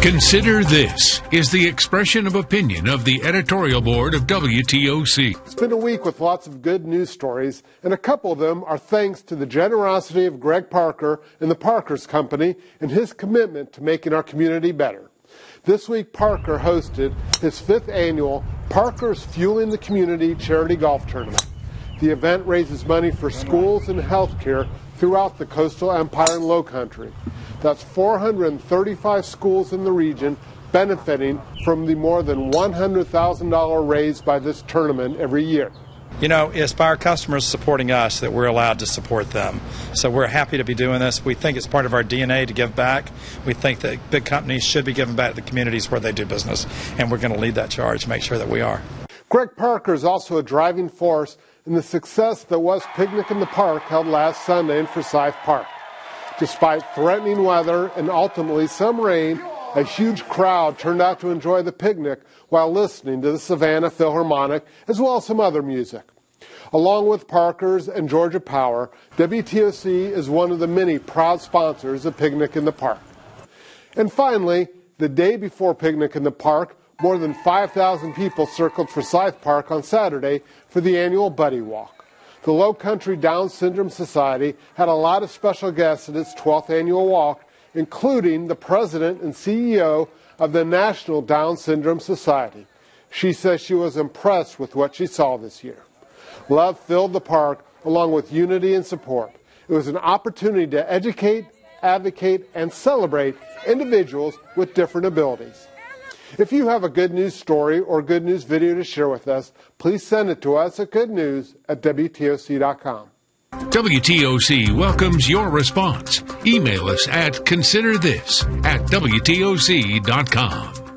Consider this is the expression of opinion of the editorial board of WTOC. It's been a week with lots of good news stories, and a couple of them are thanks to the generosity of Greg Parker and the Parker's Company and his commitment to making our community better. This week, Parker hosted his fifth annual Parker's Fueling the Community charity golf tournament. The event raises money for schools and healthcare throughout the coastal empire and low country. That's 435 schools in the region benefiting from the more than $100,000 raised by this tournament every year. You know, it's by our customers supporting us that we're allowed to support them. So we're happy to be doing this. We think it's part of our DNA to give back. We think that big companies should be giving back to the communities where they do business, and we're going to lead that charge, make sure that we are. Greg Parker is also a driving force in the success that was Picnic in the Park held last Sunday in Forsyth Park. Despite threatening weather and ultimately some rain, a huge crowd turned out to enjoy the picnic while listening to the Savannah Philharmonic as well as some other music. Along with Parker's and Georgia Power, WTOC is one of the many proud sponsors of Picnic in the Park. And finally, the day before Picnic in the Park, more than 5,000 people circled for Forsyth Park on Saturday for the annual Buddy Walk. The Low Country Down Syndrome Society had a lot of special guests at its 12th annual walk, including the president and CEO of the National Down Syndrome Society. She says she was impressed with what she saw this year. Love filled the park along with unity and support. It was an opportunity to educate, advocate, and celebrate individuals with different abilities. If you have a good news story or good news video to share with us, please send it to us at goodnews at WTOC.com. WTOC welcomes your response. Email us at considerthis at WTOC.com.